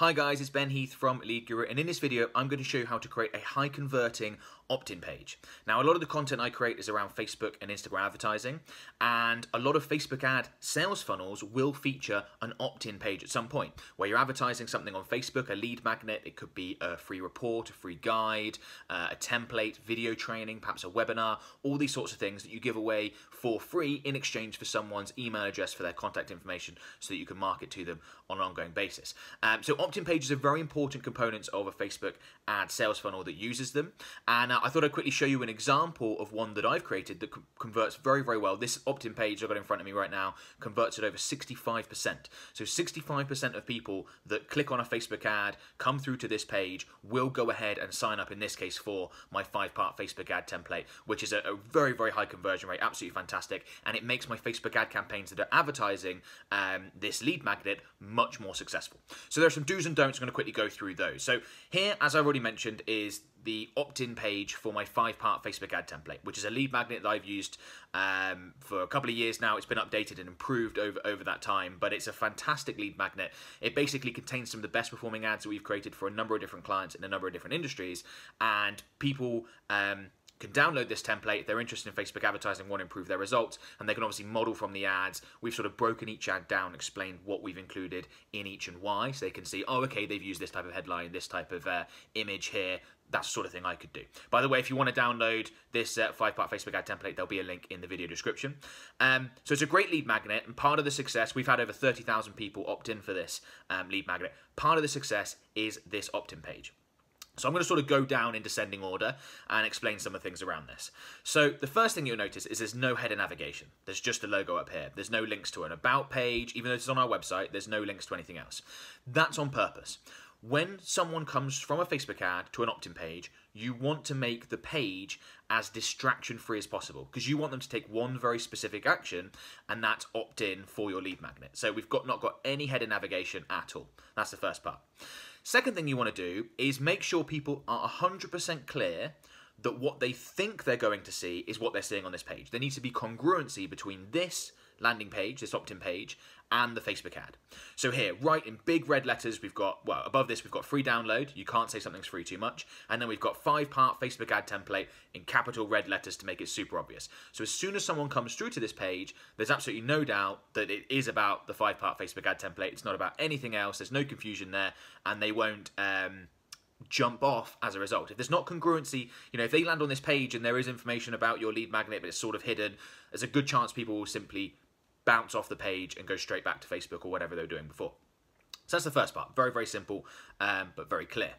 Hi guys, it's Ben Heath from Lead Guru and in this video I'm going to show you how to create a high converting opt-in page. Now a lot of the content I create is around Facebook and Instagram advertising and a lot of Facebook ad sales funnels will feature an opt-in page at some point where you're advertising something on Facebook, a lead magnet, it could be a free report, a free guide, uh, a template, video training, perhaps a webinar, all these sorts of things that you give away for free in exchange for someone's email address for their contact information so that you can market to them on an ongoing basis. Um, so opt-in pages are very important components of a Facebook ad sales funnel that uses them. And uh, I thought I'd quickly show you an example of one that I've created that converts very, very well. This opt-in page I've got in front of me right now converts at over 65%. So 65% of people that click on a Facebook ad, come through to this page, will go ahead and sign up, in this case, for my five-part Facebook ad template, which is a, a, very, very high conversion rate, absolutely fantastic. And it makes my Facebook ad campaigns that are advertising um, this lead magnet much more successful. So there are some do's and don'ts. I'm going to quickly go through those. So here, as I've already mentioned, is the opt-in page for my five-part Facebook ad template, which is a lead magnet that I've used um, for a couple of years now. It's been updated and improved over, over that time, but it's a fantastic lead magnet. It basically contains some of the best performing ads that we've created for a number of different clients in a number of different industries, and people um, can download this template if they're interested in Facebook advertising, want to improve their results, and they can obviously model from the ads. We've sort of broken each ad down, explained what we've included in each and why, so they can see, oh, okay, they've used this type of headline, this type of uh, image here. That's the sort of thing I could do. By the way, if you want to download this uh, five-part Facebook ad template, there'll be a link in the video description. Um, so it's a great lead magnet, and part of the success, we've had over 30,000 people opt in for this um, lead magnet. Part of the success is this opt-in page. So I'm going to sort of go down in descending order and explain some of the things around this. So the first thing you'll notice is there's no header navigation. There's just a logo up here. There's no links to an about page, even though it's on our website, there's no links to anything else. That's on purpose. When someone comes from a Facebook ad to an opt-in page, you want to make the page as distraction free as possible because you want them to take one very specific action and that's opt in for your lead magnet. So we've got not got any header navigation at all. That's the first part. Second thing you want to do is make sure people are 100% clear that what they think they're going to see is what they're seeing on this page. There needs to be congruency between this landing page, this opt-in page, and the Facebook ad. So here, right in big red letters, we've got, well, above this, we've got free download. You can't say something's free too much. And then we've got five-part Facebook ad template in capital red letters to make it super obvious. So as soon as someone comes through to this page, there's absolutely no doubt that it is about the five-part Facebook ad template. It's not about anything else. There's no confusion there, and they won't... Um, jump off as a result. If there's not congruency, you know, if they land on this page and there is information about your lead magnet, but it's sort of hidden, there's a good chance people will simply bounce off the page and go straight back to Facebook or whatever they were doing before. So that's the first part. Very, very simple, um, but very clear.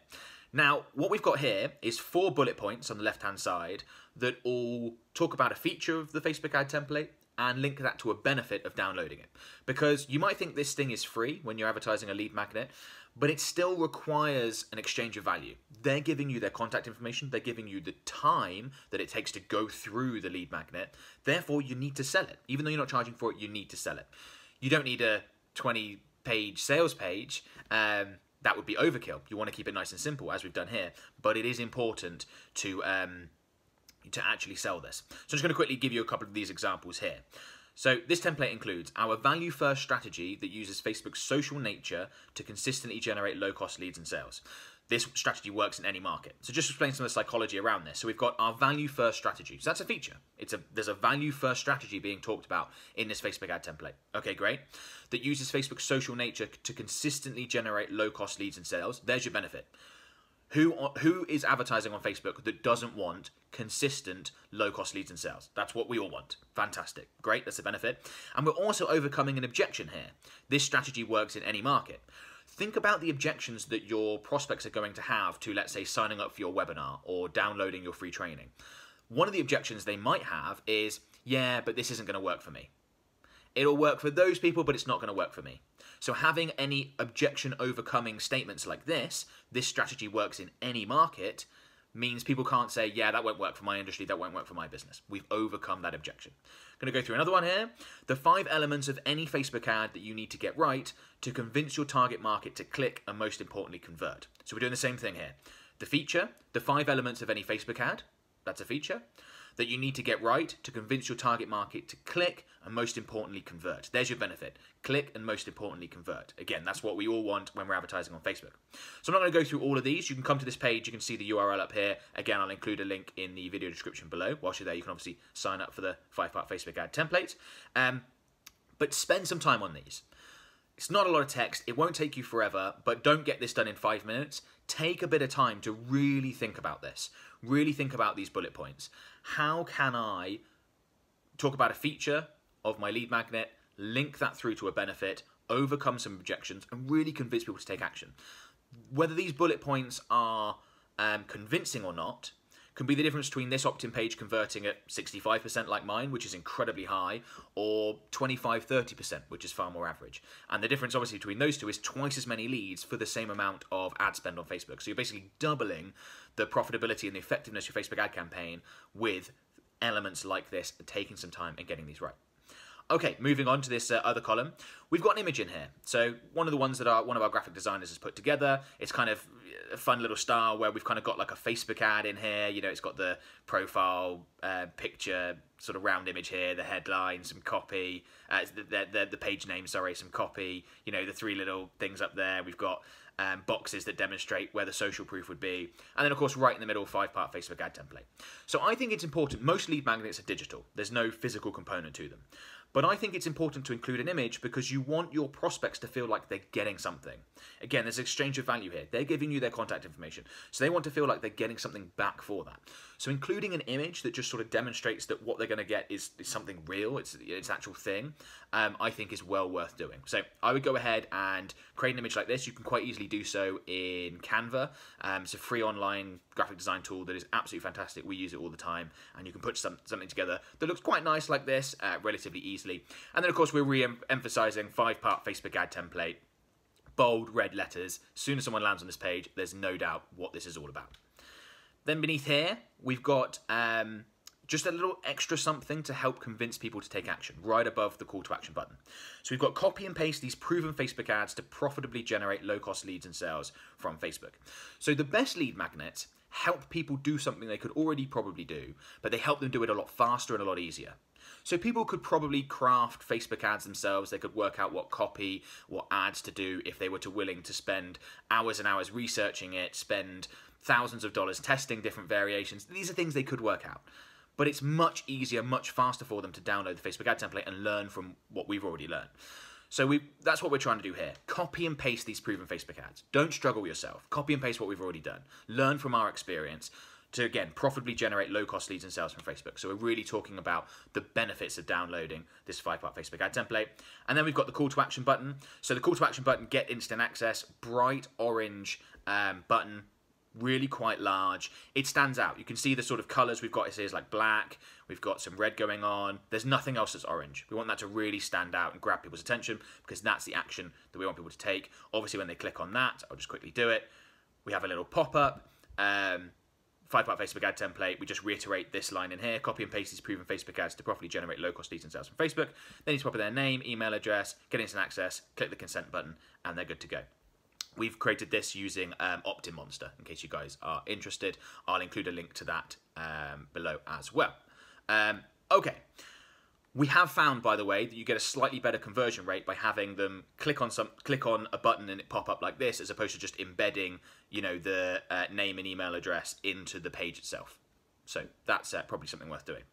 Now, what we've got here is four bullet points on the left-hand side that all talk about a feature of the Facebook ad template and link that to a benefit of downloading it. Because you might think this thing is free when you're advertising a lead magnet, but it still requires an exchange of value. They're giving you their contact information, they're giving you the time that it takes to go through the lead magnet. Therefore, you need to sell it. Even though you're not charging for it, you need to sell it. You don't need a 20 page sales page. Um, that would be overkill. You want to keep it nice and simple, as we've done here. But it is important to um, to actually sell this. So I'm just going to quickly give you a couple of these examples here. So this template includes our value first strategy that uses Facebook's social nature to consistently generate low cost leads and sales. This strategy works in any market. So just explain some of the psychology around this. So we've got our value first strategy. So that's a feature. It's a there's a value first strategy being talked about in this Facebook ad template. Okay, great. That uses Facebook's social nature to consistently generate low cost leads and sales. There's your benefit. Who, who is advertising on Facebook that doesn't want consistent low cost leads and sales? That's what we all want. Fantastic. Great, that's a benefit. And we're also overcoming an objection here. This strategy works in any market. Think about the objections that your prospects are going to have to, let's say, signing up for your webinar or downloading your free training. One of the objections they might have is, yeah, but this isn't going to work for me. It'll work for those people, but it's not going to work for me. So having any objection overcoming statements like this, this strategy works in any market, means people can't say, yeah, that won't work for my industry, that won't work for my business. We've overcome that objection. I'm going to go through another one here. The five elements of any Facebook ad that you need to get right to convince your target market to click and most importantly convert. So we're doing the same thing here. The feature, the five elements of any Facebook ad, that's a feature. That you need to get right to convince your target market to click and most importantly convert. There's your benefit. Click and most importantly convert. Again, that's what we all want when we're advertising on Facebook. So I'm not going to go through all of these. You can come to this page, you can see the URL up here. Again, I'll include a link in the video description below. Whilst you're there, you can obviously sign up for the five-part Facebook ad template. Um, but spend some time on these. It's not a lot of text, it won't take you forever, but don't get this done in five minutes. Take a bit of time to really think about this. Really think about these bullet points. How can I talk about a feature of my lead magnet, link that through to a benefit, overcome some objections, and really convince people to take action? Whether these bullet points are um, convincing or not, can be the difference between this opt-in page converting at 65% like mine, which is incredibly high, or 25, 30%, which is far more average. And the difference obviously between those two is twice as many leads for the same amount of ad spend on Facebook. So you're basically doubling the profitability and the effectiveness of your Facebook ad campaign with elements like this and taking some time and getting these right. Okay, moving on to this uh, other column. We've got an image in here. So one of the ones that our, one of our graphic designers has put together. It's kind of a fun little style where we've kind of got like a Facebook ad in here. You know, it's got the profile uh, picture sort of round image here, the headline, some copy, uh, the, the, the page name, sorry, some copy. You know, the three little things up there. We've got um, boxes that demonstrate where the social proof would be. And then, of course, right in the middle, five-part Facebook ad template. So I think it's important. Most lead magnets are digital. There's no physical component to them. But I think it's important to include an image because you want your prospects to feel like they're getting something. Again, there's exchange of value here. They're giving you their contact information. So they want to feel like they're getting something back for that. So including an image that just sort of demonstrates that what they're going to get is, is something real, it's, it's an actual thing, um, I think is well worth doing. So I would go ahead and create an image like this. You can quite easily do so in Canva. Um, it's a free online graphic design tool that is absolutely fantastic. We use it all the time. And you can put some, something together that looks quite nice like this uh, relatively easily. And then, of course, we're re-emphasizing five-part Facebook ad template bold red letters. As soon as someone lands on this page, there's no doubt what this is all about. Then beneath here, we've got um, just a little extra something to help convince people to take action right above the call to action button. So we've got copy and paste these proven Facebook ads to profitably generate low cost leads and sales from Facebook. So the best lead magnets help people do something they could already probably do, but they help them do it a lot faster and a lot easier. So people could probably craft Facebook ads themselves. They could work out what copy, what ads to do if they were to willing to spend hours and hours researching it, spend thousands of dollars testing different variations. These are things they could work out. But it's much easier, much faster for them to download the Facebook ad template and learn from what we've already learned. So we that's what we're trying to do here. Copy and paste these proven Facebook ads. Don't struggle yourself. Copy and paste what we've already done. Learn from our experience to again profitably generate low cost leads and sales from Facebook. So we're really talking about the benefits of downloading this five part Facebook ad template. And then we've got the call to action button. So the call to action button, get instant access, bright orange um, button really quite large. It stands out. You can see the sort of colours we've got here is like black, we've got some red going on. There's nothing else that's orange. We want that to really stand out and grab people's attention because that's the action that we want people to take. Obviously, when they click on that, I'll just quickly do it. We have a little pop-up. Um, five-part Facebook ad template. We just reiterate this line in here. Copy and paste these proven Facebook ads to properly generate low-cost leads and sales from Facebook. They need to pop in their name, email address, get instant access, click the consent button, and they're good to go. We've created this using um, OptinMonster, in case you guys are interested. I'll include a link to that um, below as well. Um, okay. We have found, by the way, that you get a slightly better conversion rate by having them click on some click on a button and it pop up like this, as opposed to just embedding, you know, the uh, name and email address into the page itself. So that's uh, probably something worth doing.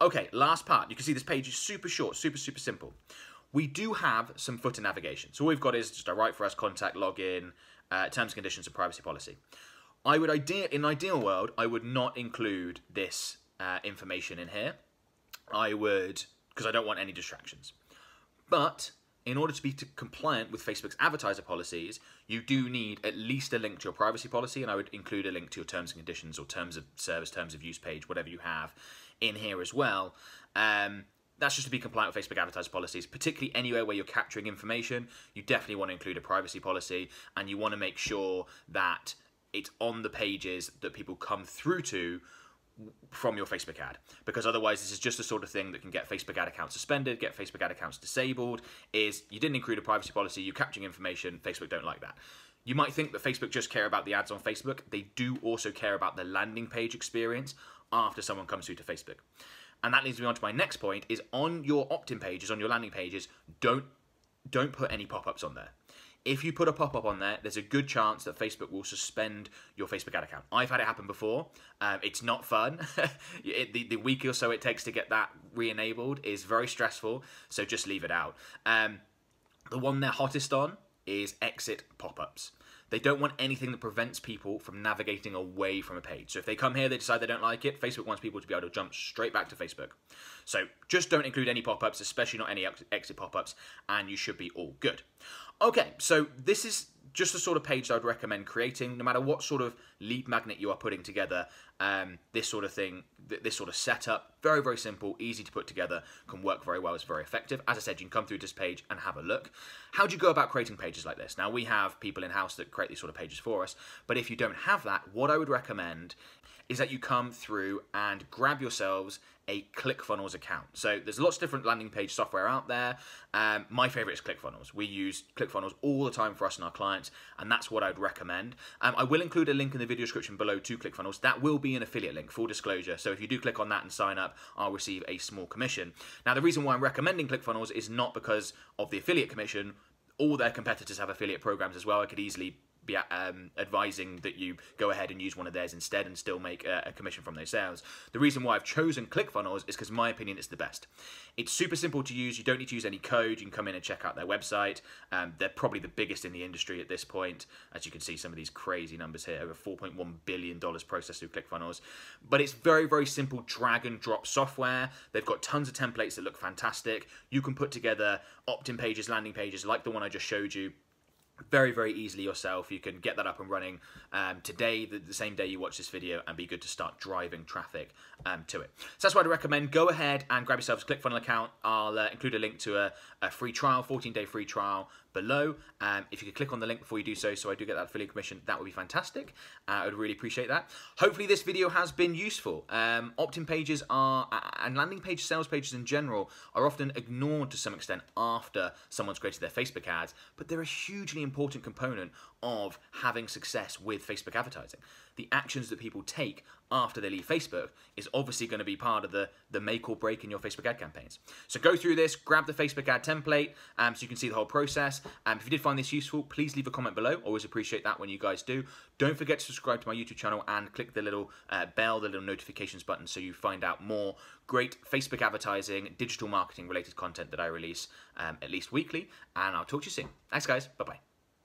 Okay, last part. You can see this page is super short, super super simple. We do have some footer navigation. So all we've got is just a write for us contact, login, uh, terms and conditions, and privacy policy. I would ideal in ideal world, I would not include this uh, information in here. I would because I don't want any distractions. But in order to be compliant with Facebook's advertiser policies, you do need at least a link to your privacy policy, and I would include a link to your terms and conditions or terms of service, terms of use page, whatever you have in here as well. Um, that's just to be compliant with Facebook advertiser policies, particularly anywhere where you're capturing information. You definitely want to include a privacy policy and you want to make sure that it's on the pages that people come through to from your Facebook ad because otherwise this is just the sort of thing that can get Facebook ad accounts suspended, get Facebook ad accounts disabled is you didn't include a privacy policy, you're capturing information, Facebook don't like that. You might think that Facebook just care about the ads on Facebook. They do also care about the landing page experience after someone comes through to Facebook. And that leads me on to my next point is on your opt-in pages, on your landing pages, don't don't put any pop-ups on there. If you put a pop-up on there, there's a good chance that Facebook will suspend your Facebook ad account. I've had it happen before. Um, it's not fun. it, the, the week or so it takes to get that re-enabled is very stressful, so just leave it out. Um, the one they're hottest on is exit pop-ups. They don't want anything that prevents people from navigating away from a page. So if they come here, they decide they don't like it, Facebook wants people to be able to jump straight back to Facebook. So just don't include any pop-ups, especially not any exit pop-ups, and you should be all good. Okay, so this is just the sort of page I'd recommend creating, no matter what sort of lead magnet you are putting together. Um, this sort of thing, th this sort of setup, very, very simple, easy to put together, can work very well, it's very effective. As I said, you can come through this page and have a look. How do you go about creating pages like this? Now, we have people in-house that create these sort of pages for us, but if you don't have that, what I would recommend is that you come through and grab yourselves a ClickFunnels account. So there's lots of different landing page software out there. Um, my favorite is ClickFunnels. We use ClickFunnels all the time for us and our clients, and that's what I'd recommend. Um, I will include a link in the video description below to ClickFunnels. That will be an affiliate link, full disclosure. So if you do click on that and sign up, I'll receive a small commission. Now, the reason why I'm recommending ClickFunnels is not because of the affiliate commission. All their competitors have affiliate programs as well. I could easily be um, advising that you go ahead and use one of theirs instead and still make a, a commission from those sales. The reason why I've chosen ClickFunnels is because, in my opinion, it's the best. It's super simple to use. You don't need to use any code. You can come in and check out their website. Um, they're probably the biggest in the industry at this point. As you can see, some of these crazy numbers here over $4.1 billion processed through ClickFunnels. But it's very, very simple drag and drop software. They've got tons of templates that look fantastic. You can put together opt in pages, landing pages like the one I just showed you very very easily yourself. You can get that up and running um, today the, the, same day you watch this video and be good to start driving traffic um, to it. So that's what i'd recommend. Go ahead and grab yourself a clickfunnels account. I'll uh, include a link to a, a, free trial 14 day free trial below. Um, if you could click on the link before you do so so i do get that affiliate commission that would be fantastic. Uh, i would really appreciate that. Hopefully this video has been useful. Um, opt-in pages are and landing page sales pages in general are often ignored to some extent after someone's created their facebook ads but they're a hugely important component of having success with Facebook advertising. The actions that people take after they leave Facebook is obviously going to be part of the, the make or break in your Facebook ad campaigns. So go through this, grab the Facebook ad template um, so you can see the whole process. Um, if you did find this useful, please leave a comment below. Always appreciate that when you guys do. Don't forget to subscribe to my YouTube channel and click the little uh, bell, the little notifications button so you find out more great Facebook advertising, digital marketing related content that I release um, at least weekly. And I'll talk to you soon. Thanks guys. Bye-bye.